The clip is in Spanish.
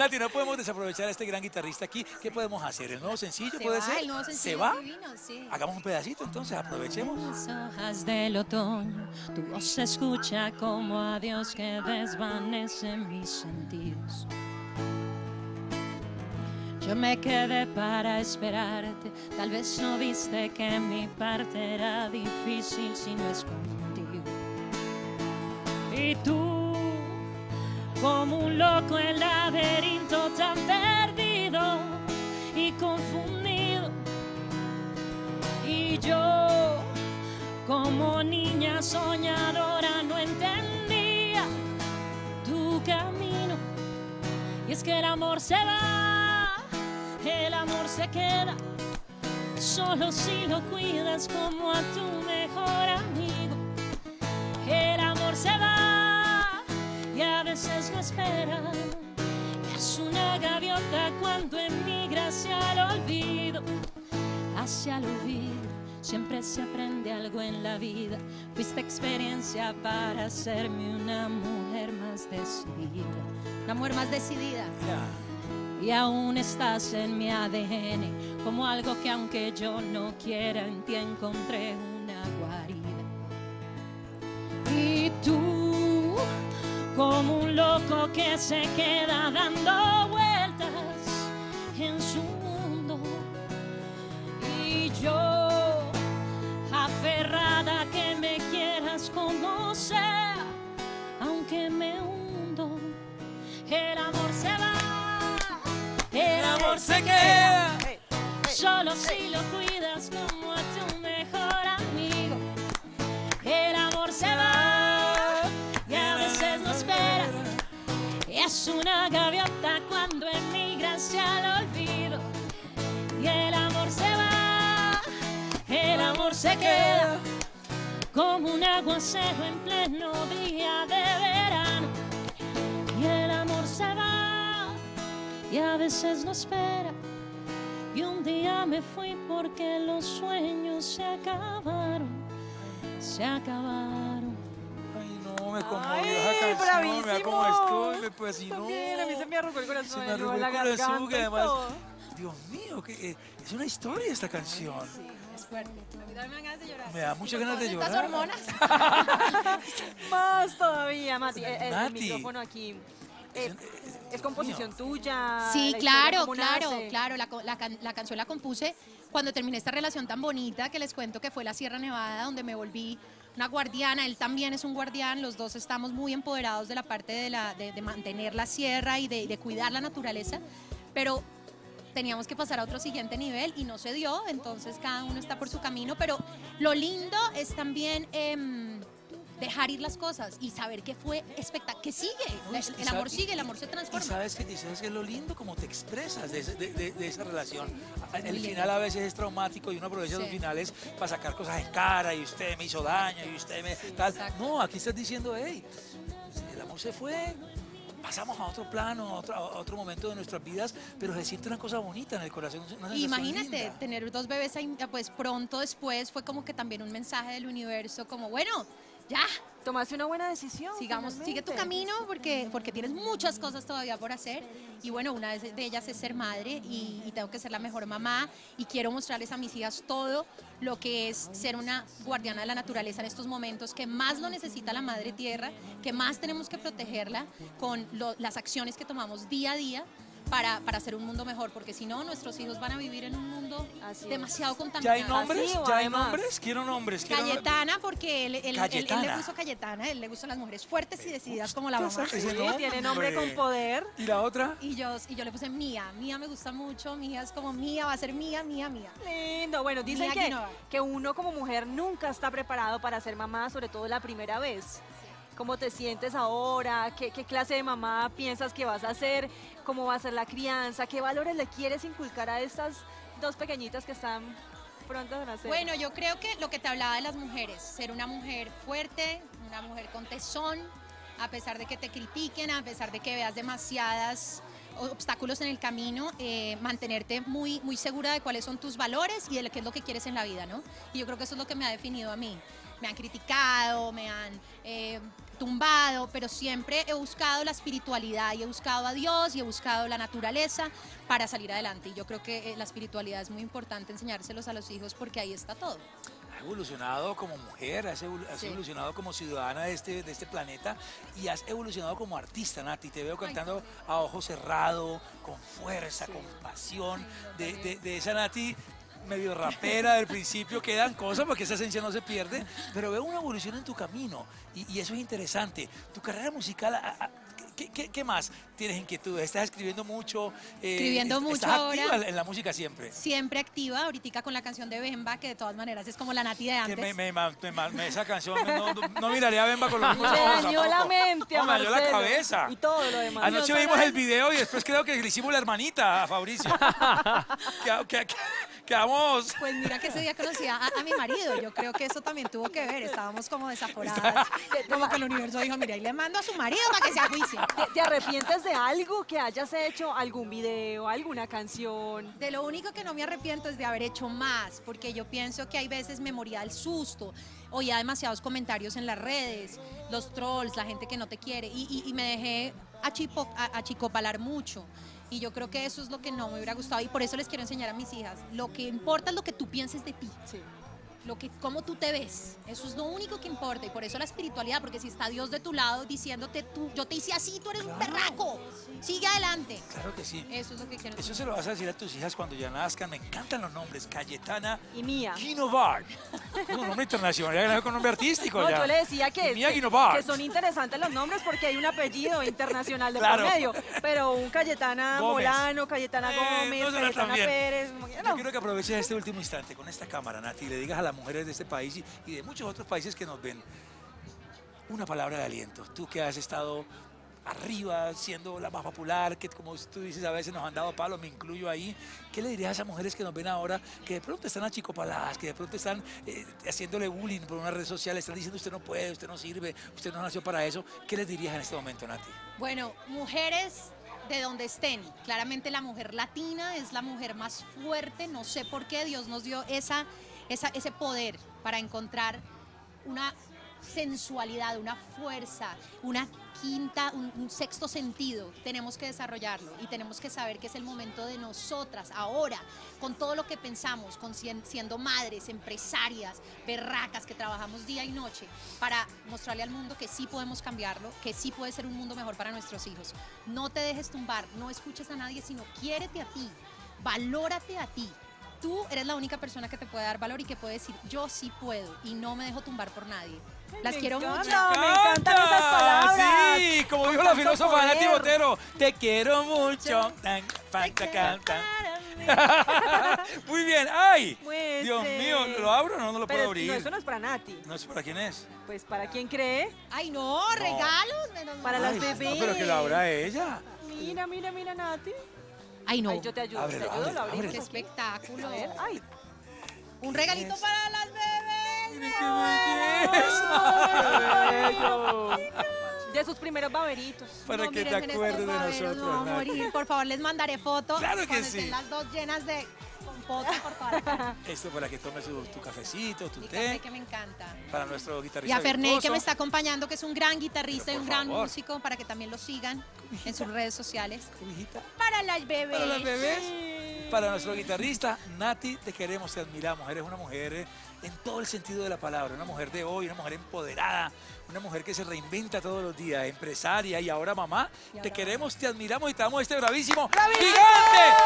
Nati, no podemos desaprovechar a este gran guitarrista aquí. ¿Qué podemos hacer? ¿El nuevo sencillo Se puede va, ser? el nuevo ¿Se sencillo va? divino, sí. Hagamos un pedacito entonces, aprovechemos. Las hojas del otoño, tu voz se escucha como adiós que desvanece mis sentidos. Yo me quedé para esperarte, tal vez no viste que mi parte era difícil si no es contigo. Y tú, como un loco en laberinto tan perdido y confundido. Y yo, como niña soñadora, no entendía tu camino. Y es que el amor se va, el amor se queda, solo si lo cuidas como a tu mejor veces lo espera. Es una gaviota cuando emigra hacia el olvido hacia el olvido. Siempre se aprende algo en la vida. Fuiste experiencia para hacerme una mujer más decidida. Una mujer más decidida. Ya. Y aún estás en mi ADN, como algo que aunque yo no quiera, en ti encontré que se queda dando vueltas en su mundo. Y yo, aferrada a que me quieras como sea, aunque me hundo, el amor se va, el amor se queda, solo si lo cuidas como una gaviota cuando emigra hacia el olvido. Y el amor se va, el amor se queda como un aguacero en pleno día de verano. Y el amor se va y a veces no espera. Y un día me fui porque los sueños se acabaron, se acabaron. Me conmovió Ay, esa canción. Vea cómo bravísimo. estoy, me fascinó. También, a mí se me arrugó el corazón, Se me arrugó el la corazón, que y además. Dios mío, que, eh, es una historia esta canción. Es fuerte. A mí también me dan ganas de llorar. Me da muchas ganas de llorar. hormonas. Más todavía, Mati. El, el Nati. micrófono aquí. Eh, Es- es- ¿Es composición tuya? Sí, ¿La historia claro, claro, claro. La, la la canción la compuse cuando terminé esta relación tan bonita que les cuento que fue la Sierra Nevada, donde me volví una guardiana. Él también es un guardián. Los dos estamos muy empoderados de la parte de, la, mantener la sierra y de, de cuidar la naturaleza. Pero teníamos que pasar a otro siguiente nivel y no se dio. Entonces cada uno está por su camino. Pero lo lindo es también. em, dejar ir las cosas y saber que fue espectacular, que sigue, No, y- el, y amor sigue, el amor se Y transforma. sabes que, y sabes que es lo lindo como te expresas de, ese- de- de- de esa relación. El final a veces es traumático y uno aprovecha los Sí. finales para sacar cosas en cara y usted me hizo daño y usted me tal. exacto. No, aquí estás diciendo, hey, el amor se fue, pasamos a otro plano, a otro, a otro momento de nuestras vidas, pero se siente una cosa bonita en el corazón. Imagínate, linda. tener dos bebés ahí, pues pronto después fue como que también un mensaje del universo, como bueno, ya, Tomaste una buena decisión. sigamos, sigue tu finalmente. camino porque, porque tienes muchas cosas todavía por hacer y bueno, una de de ellas es ser madre y, y tengo que ser la mejor mamá y quiero mostrarles a mis hijas todo lo que es ser una guardiana de la naturaleza en estos momentos que más lo necesita la madre tierra, que más tenemos que protegerla con lo- las acciones que tomamos día a día. Para, para hacer un mundo mejor, porque si no, nuestros hijos van a vivir en un mundo Así demasiado ¿Ya contaminado. hay nombres? ¿Ya hay además. nombres? Quiero nombres. Quiero Cayetana, porque él, él- él- él Cayetana. le puso Cayetana, él le gustan las mujeres fuertes y decididas como la mamá. ese Sí, nombre. tiene nombre con poder. ¿Y la otra? Y yo, y yo le puse Mía, Mía me gusta mucho, Mía es como Mía, va a ser Mía, Mía, Mía. Lindo. Bueno, dicen Mía que, Guinova. que uno como mujer nunca está preparado para ser mamá, sobre todo la primera vez. ¿Cómo te sientes ahora? ¿Qué, qué clase de mamá piensas que vas a ser? ¿Cómo va a ser la crianza? ¿Qué valores le quieres inculcar a estas dos pequeñitas que están prontas a nacer? Bueno, yo creo que lo que te hablaba de las mujeres, ser una mujer fuerte, una mujer con tesón, a pesar de que te critiquen, a pesar de que veas demasiadas obstáculos en el camino, eh, mantenerte muy, muy segura de cuáles son tus valores y de qué es lo que quieres en la vida, ¿no? Y yo creo que eso es lo que me ha definido a mí. Me han criticado, me han eh, tumbado, pero siempre he buscado la espiritualidad y he buscado a Dios y he buscado la naturaleza para salir adelante. Y yo creo que eh, la espiritualidad es muy importante enseñárselos a los hijos porque ahí está todo. Has evolucionado como mujer, has, evolu- has Sí. evolucionado como ciudadana de este, de este planeta y has evolucionado como artista, Nati. Te veo cantando a ojo cerrado, con fuerza, con pasión. De, de- de esa Nati medio rapera del principio quedan cosas porque esa esencia no se pierde, pero veo una evolución en tu camino y, y eso es interesante. Tu carrera musical, a- a- ¿qué, qué- qué más tienes inquietudes? ¿Estás escribiendo mucho? Eh, Escribiendo est- mucho ¿Estás activa ahora. en- en la música siempre? Siempre activa, ahorita con la canción de Bemba, que de todas maneras es como la Nati de Que antes. me, me, me me- esa canción, no, no, no miraría a Bemba con los mismos ojos dañó la mente a No, me dañó la cabeza. Y todo lo demás. Anoche No, vimos el video y después creo que le hicimos la hermanita a Fabricio. que, que- que- quedamos... Pues mira que ese día conocí a, a mi marido, yo creo que eso también tuvo que ver, estábamos como desaforadas, como que el universo dijo, mira, y le mando a su marido para que se juicie. ¿Te, te arrepientes de algo que hayas hecho? ¿Algún video, alguna canción? De lo único que no me arrepiento es de haber hecho más, porque yo pienso que hay veces me moría del susto, oía demasiados comentarios en las redes, los trolls, la gente que no te quiere, y, y- y me dejé achipo- a- achicopalar mucho. Y yo creo que eso es lo que no me hubiera gustado y por eso les quiero enseñar a mis hijas. Lo que importa es lo que tú pienses de ti. Lo que, cómo tú te ves. Eso es lo único que importa y por eso la espiritualidad, porque si está Dios de tu lado diciéndote tú, yo te hice así, tú eres un perraco, sigue adelante. Claro que sí. Eso es lo que quiero Eso se lo vas a decir a tus hijas cuando ya nazcan. Me encantan los nombres. Cayetana Y mía. Guinovart. Es un nombre internacional, ya con nombre artístico. No, ya. yo le decía que, Mía que, Guinovart. que son interesantes los nombres porque hay un apellido internacional de Claro. por medio. Pero un Cayetana Gómez. Molano, Cayetana Eh, Gómez, no Cayetana. Pérez. Yo quiero que aproveches este último instante con esta cámara, Nati, y le digas a las mujeres de este país y, y de muchos otros países que nos ven una palabra de aliento. Tú que has estado arriba, siendo la más popular, que como tú dices, a veces nos han dado palos, me incluyo ahí. ¿Qué le dirías a esas mujeres que nos ven ahora, que de pronto están achicopaladas, que de pronto están eh, haciéndole bullying por una red social, están diciendo usted no puede, usted no sirve, usted no nació para eso? ¿Qué les dirías en este momento, Nati? Bueno, mujeres de donde estén. Claramente la mujer latina es la mujer más fuerte. No sé por qué Dios nos dio esa, esa- ese poder para encontrar una sensualidad, una fuerza, una quinta, un, sexto sentido. Tenemos que desarrollarlo y tenemos que saber que es el momento de nosotras, ahora, con todo lo que pensamos, con sien- siendo madres, empresarias, berracas, que trabajamos día y noche, para mostrarle al mundo que sí podemos cambiarlo, que sí puede ser un mundo mejor para nuestros hijos. No te dejes tumbar, no escuches a nadie, sino quiérete a ti, valórate a ti. Tú eres la única persona que te puede dar valor y que puede decir, yo sí puedo y no me dejo tumbar por nadie. Las Me quiero encanta. mucho. No, me encantan esas palabras. Sí, como Con dijo la filósofa Nati. Botero, te quiero mucho. Tan, fan, ta, can, tan. Muy bien, ¡ay! Muestre. Dios mío, ¿lo abro o no? No lo Pero puedo es- no, abrir. eso no es para Nati. No sé para quién es. Pues para quien cree, Ay, no, regalos. menos Para mal. las Ay, bebés. No, pero que lo abra ella. mira, mira, mira, Nati. Ay, no. Ay, yo te ayudo, Ábrelo, te ayudo, ábrelo, lo abrimos. Qué espectáculo. A ver, ay. Un regalito es? para las bebés. Miren qué belleza. De sus primeros baberitos. Para No, que te acuerdes de baberos, nosotros, no morir. Por favor, les mandaré fotos. Claro que cuando sí. estén las dos llenas de compota por cara. Esto para que tomes tu, tu cafecito, tu Mi té. café que me encanta. Para nuestro Y guitarrista. a Ferney que me está acompañando, que es un gran guitarrista y un gran favor. músico, para que también lo sigan en sus redes sociales. Para las bebés. Para las bebés, para nuestro guitarrista, Nati, te queremos, te admiramos. Eres una mujer eh, en todo el sentido de la palabra, una mujer de hoy, una mujer empoderada, una mujer que se reinventa todos los días, empresaria y ahora mamá. Y ahora te mamá. queremos, te admiramos y te damos este bravísimo ¡Bravísimo! gigante